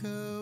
take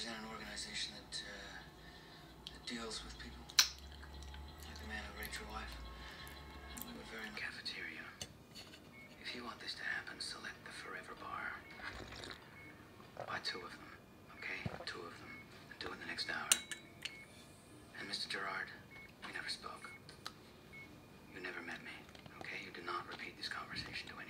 represent an organization that, uh, that deals with people. Like the man who raped your wife. And we were very cafeteria. If you want this to happen, select the Forever Bar. Buy two of them, okay? Two of them. Do it in the next hour. And Mr. Gerard, we never spoke. You never met me, okay? You did not repeat this conversation to anyone.